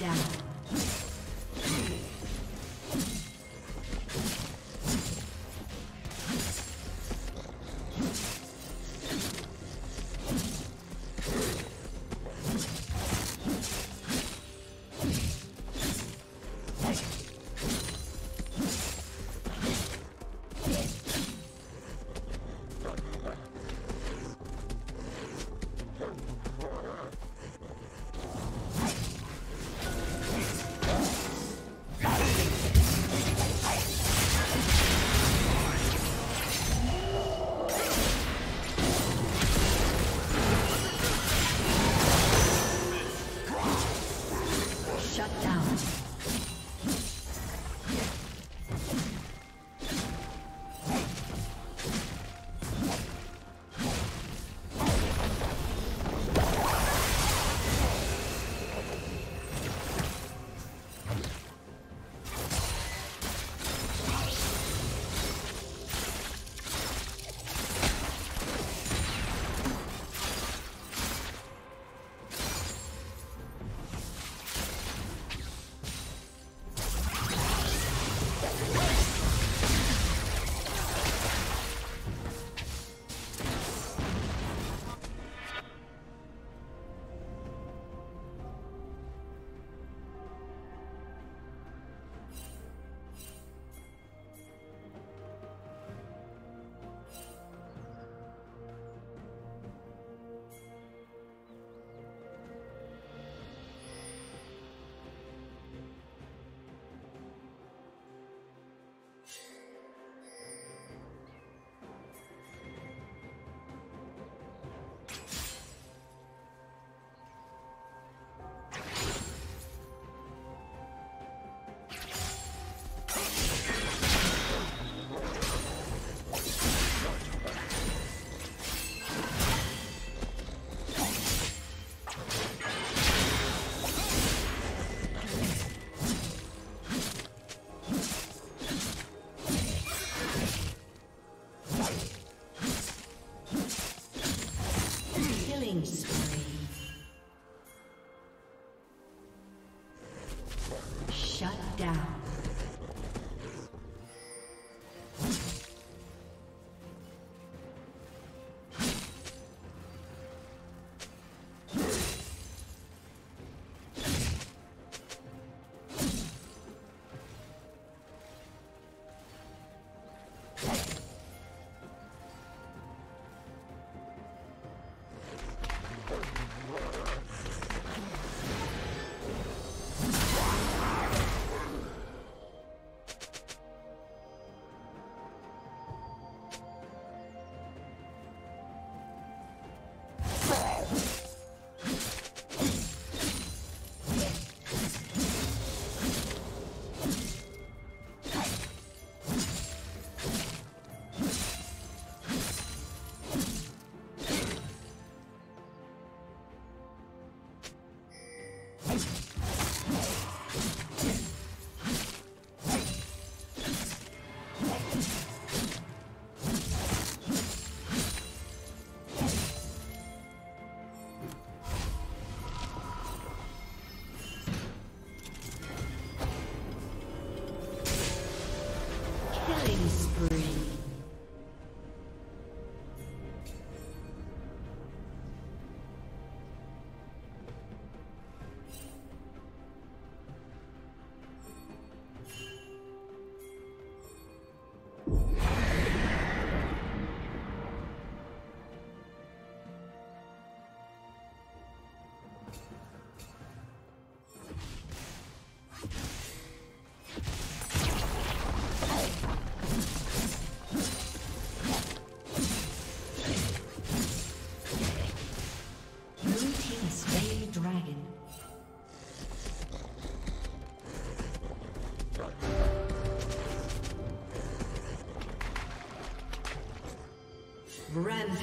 Down.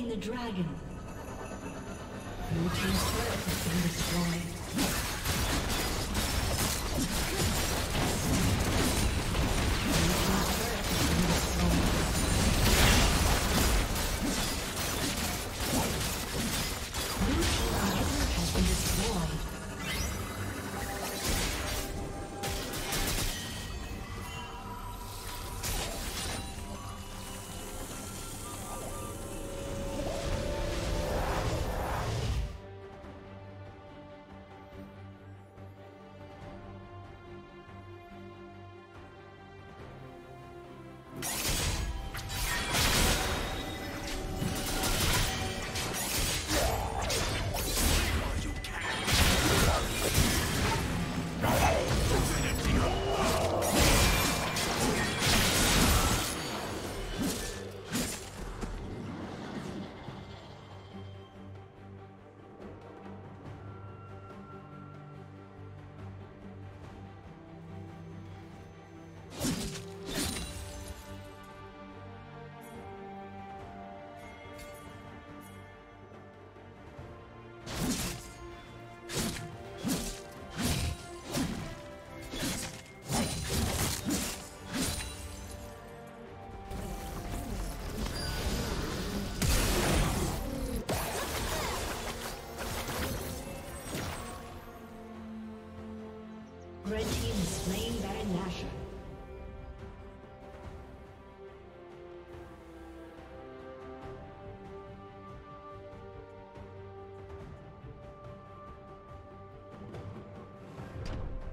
Slain the dragon.